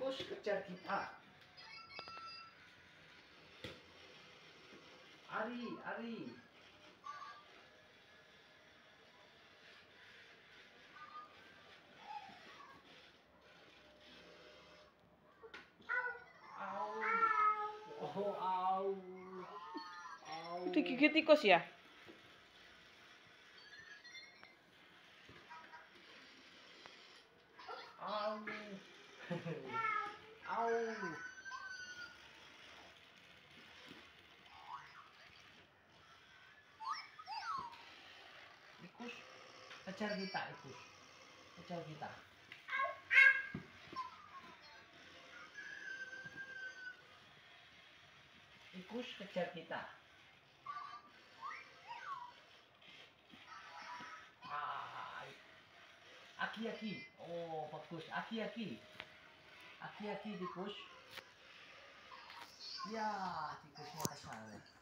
tikus kejar kita. Ari, Ari. Au. Oh, au. Au. Digigit tikus ya? Au. Au. Tikus kejar kita, tikus. Kejar kita. Tikus kejar kita. Ah, Aki aki. Oh, bagus. Aki aki. Aki aki tikus. Ya, tikusnya ke sana.